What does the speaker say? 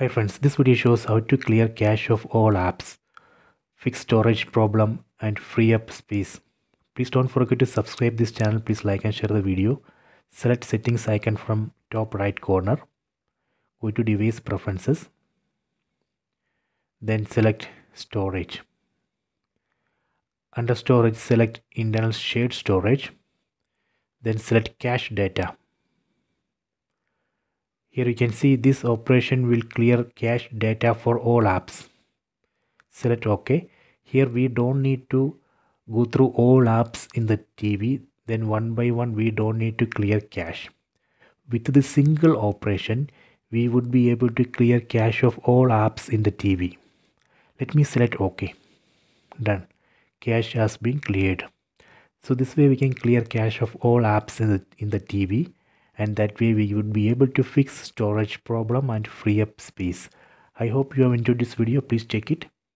Hi friends, this video shows how to clear cache of all apps, fix storage problem and free up space. Please don't forget to subscribe this channel. Please like and share the video. Select settings icon from top right corner. Go to device preferences. Then select storage. Under storage select internal shared storage. Then select cache data. Here you can see this operation will clear cache data for all apps. Select OK. Here we don't need to go through all apps in the TV. Then one by one we don't need to clear cache. With the single operation we would be able to clear cache of all apps in the TV. Let me select OK. Done. Cache has been cleared. So this way we can clear cache of all apps in the, in the TV and that way we would be able to fix storage problem and free up space. I hope you have enjoyed this video. Please check it.